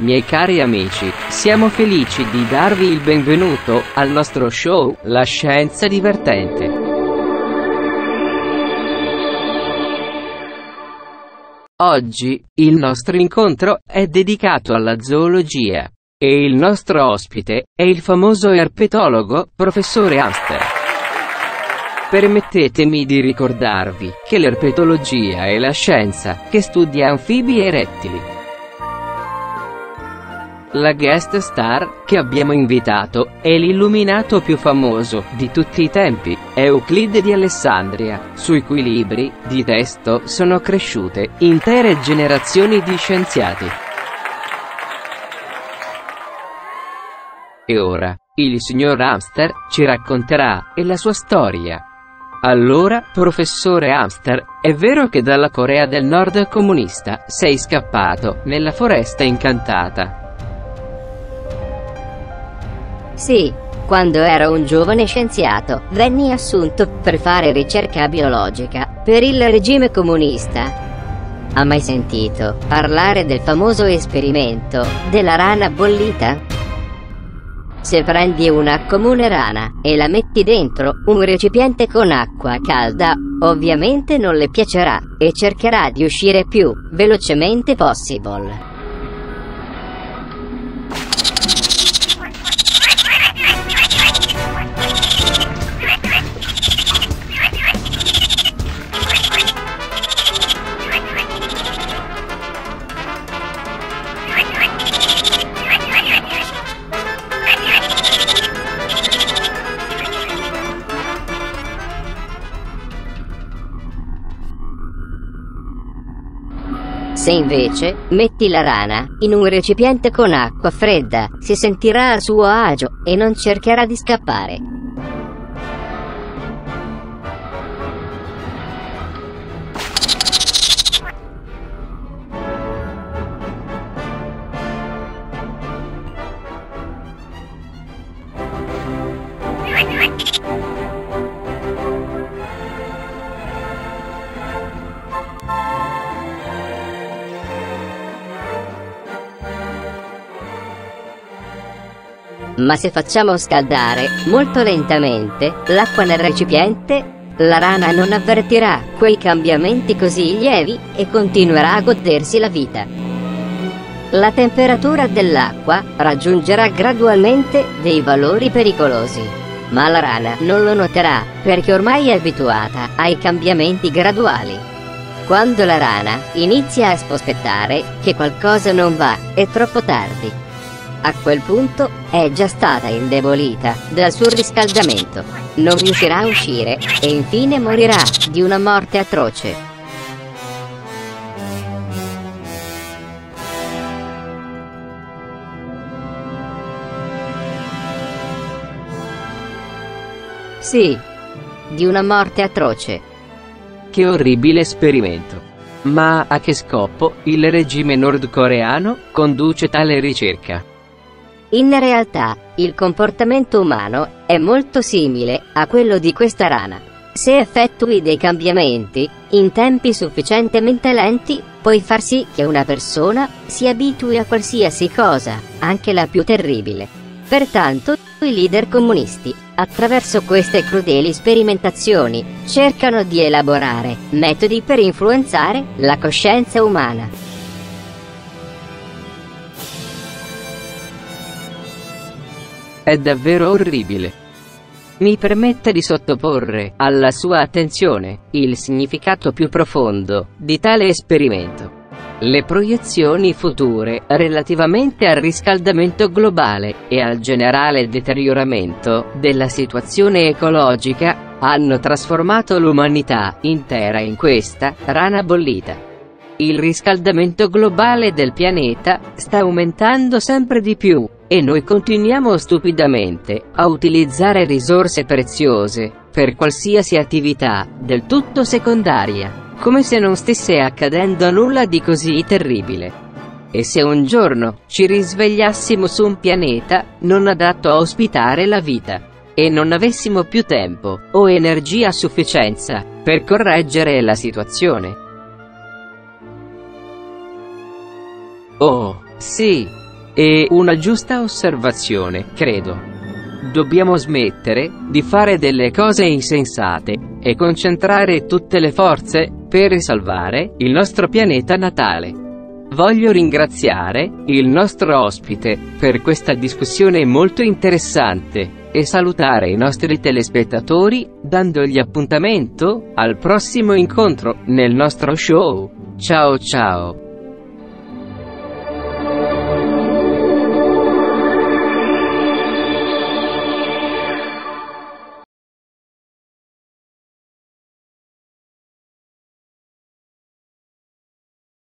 Miei cari amici, siamo felici di darvi il benvenuto al nostro show, La Scienza Divertente. Oggi, il nostro incontro è dedicato alla zoologia. E il nostro ospite è il famoso erpetologo, professore Amster. Permettetemi di ricordarvi che l'erpetologia è la scienza che studia anfibi e rettili. La guest star che abbiamo invitato è l'illuminato più famoso di tutti i tempi, Euclide di Alessandria, sui cui libri di testo sono cresciute intere generazioni di scienziati. E ora, il signor Amster ci racconterà la sua storia. Allora, professore Amster, è vero che dalla Corea del Nord comunista sei scappato nella foresta incantata? Sì, quando ero un giovane scienziato, venni assunto per fare ricerca biologica per il regime comunista. Ha mai sentito parlare del famoso esperimento della rana bollita? Se prendi una comune rana e la metti dentro un recipiente con acqua calda, ovviamente non le piacerà e cercherà di uscire più velocemente possible. Se invece metti la rana in un recipiente con acqua fredda, si sentirà a suo agio e non cercherà di scappare. Ma se facciamo scaldare, molto lentamente, l'acqua nel recipiente, la rana non avvertirà quei cambiamenti così lievi e continuerà a godersi la vita. La temperatura dell'acqua raggiungerà gradualmente dei valori pericolosi, ma la rana non lo noterà perché ormai è abituata ai cambiamenti graduali. Quando la rana inizia a sospettare che qualcosa non va, è troppo tardi a quel punto è già stata indebolita dal surriscaldamento. Non riuscirà a uscire e infine morirà di una morte atroce. Sì, di una morte atroce. Che orribile esperimento. Ma a che scopo il regime nordcoreano conduce tale ricerca? In realtà, il comportamento umano è molto simile a quello di questa rana. Se effettui dei cambiamenti in tempi sufficientemente lenti, puoi far sì che una persona si abitui a qualsiasi cosa, anche la più terribile. Pertanto, i leader comunisti, attraverso queste crudeli sperimentazioni, cercano di elaborare metodi per influenzare la coscienza umana. È davvero orribile. Mi permetta di sottoporre alla sua attenzione il significato più profondo di tale esperimento. Le proiezioni future relativamente al riscaldamento globale e al generale deterioramento della situazione ecologica hanno trasformato l'umanità intera in questa rana bollita. Il riscaldamento globale del pianeta sta aumentando sempre di più e noi continuiamo stupidamente a utilizzare risorse preziose per qualsiasi attività del tutto secondaria, come se non stesse accadendo nulla di così terribile. E se un giorno ci risvegliassimo su un pianeta non adatto a ospitare la vita, e non avessimo più tempo o energia a sufficienza per correggere la situazione. Oh, sì, E una giusta osservazione, credo. Dobbiamo smettere di fare delle cose insensate e concentrare tutte le forze per salvare il nostro pianeta natale. Voglio ringraziare il nostro ospite per questa discussione molto interessante e salutare i nostri telespettatori dandogli appuntamento al prossimo incontro nel nostro show. Ciao ciao.